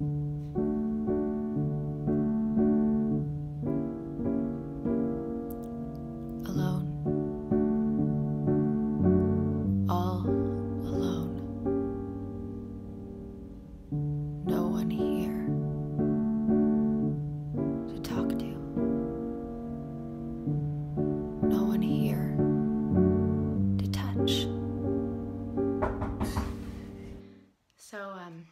Alone. All alone. No one here to talk to. No one here to touch. So, um,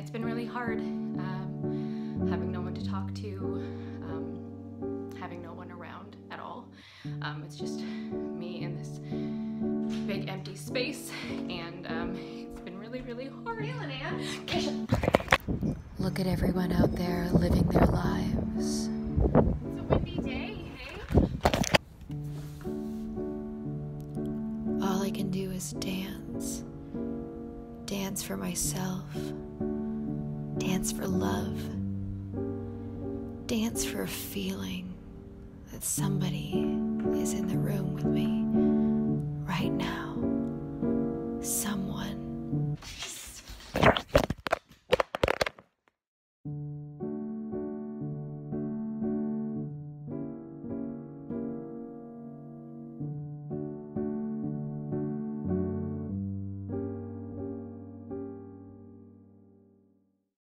it's been really hard um, having no one to talk to, um, having no one around at all. Um, it's just me in this big empty space, and um, it's been really, really hard. Look at everyone out there living their lives. It's a windy day, hey? All I can do is dance. Dance for myself. Dance for love. Dance for a feeling that somebody is in the room with me.